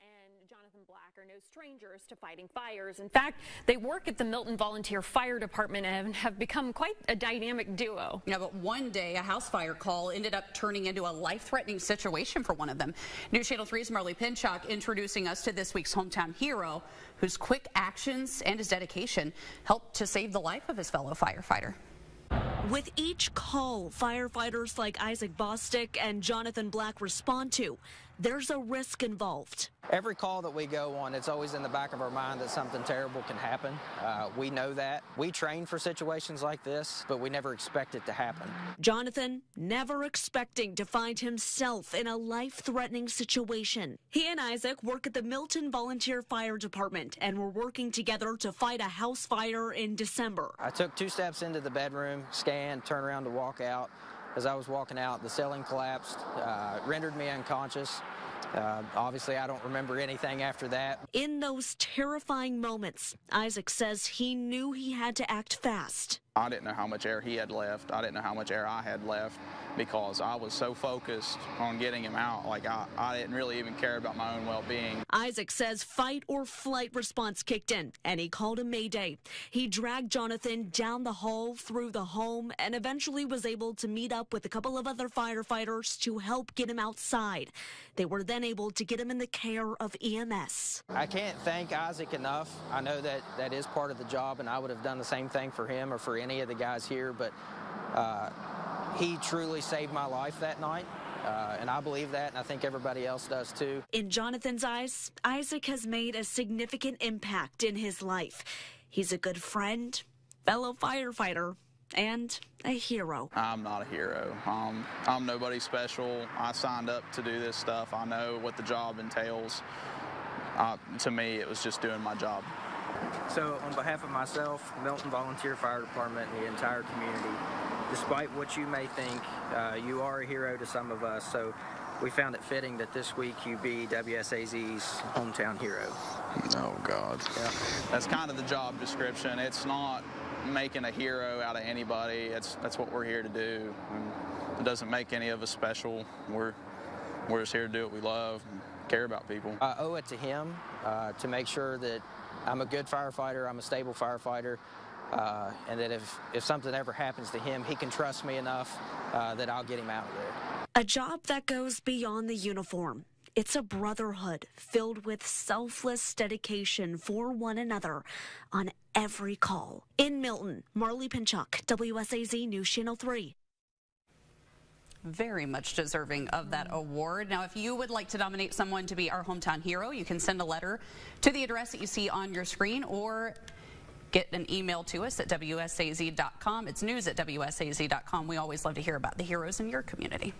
and Jonathan Black are no strangers to fighting fires. In fact, they work at the Milton Volunteer Fire Department and have become quite a dynamic duo. Yeah, but one day a house fire call ended up turning into a life-threatening situation for one of them. News Channel 3's Marley Pinchuk introducing us to this week's hometown hero, whose quick actions and his dedication helped to save the life of his fellow firefighter. With each call firefighters like Isaac Bostic and Jonathan Black respond to, there's a risk involved. Every call that we go on, it's always in the back of our mind that something terrible can happen. Uh, we know that. We train for situations like this, but we never expect it to happen. Jonathan never expecting to find himself in a life threatening situation. He and Isaac work at the Milton Volunteer Fire Department and were working together to fight a house fire in December. I took two steps into the bedroom, scanned, turned around to walk out. As I was walking out, the ceiling collapsed, uh, rendered me unconscious. Uh, obviously, I don't remember anything after that. In those terrifying moments, Isaac says he knew he had to act fast. I didn't know how much air he had left. I didn't know how much air I had left because I was so focused on getting him out. Like I, I didn't really even care about my own well-being. Isaac says fight or flight response kicked in and he called a mayday. He dragged Jonathan down the hall through the home and eventually was able to meet up with a couple of other firefighters to help get him outside. They were then able to get him in the care of EMS. I can't thank Isaac enough. I know that that is part of the job and I would have done the same thing for him or for any of the guys here, but uh, he truly saved my life that night. Uh, and I believe that, and I think everybody else does too. In Jonathan's eyes, Isaac has made a significant impact in his life. He's a good friend, fellow firefighter, and a hero. I'm not a hero. Um, I'm nobody special. I signed up to do this stuff. I know what the job entails. Uh, to me, it was just doing my job. So, on behalf of myself, Milton Volunteer Fire Department, and the entire community, despite what you may think, uh, you are a hero to some of us. So, we found it fitting that this week you be WSAZ's hometown hero. Oh, God. Yeah. That's kind of the job description. It's not making a hero out of anybody. It's, that's what we're here to do. And it doesn't make any of us special. We're, we're just here to do what we love and care about people. I owe it to him uh, to make sure that I'm a good firefighter, I'm a stable firefighter, uh, and that if, if something ever happens to him, he can trust me enough uh, that I'll get him out of there. A job that goes beyond the uniform. It's a brotherhood filled with selfless dedication for one another on every call. In Milton, Marley Pinchuk, WSAZ News Channel 3 very much deserving of that mm. award. Now, if you would like to nominate someone to be our hometown hero, you can send a letter to the address that you see on your screen or get an email to us at WSAZ.com. It's news at WSAZ.com. We always love to hear about the heroes in your community.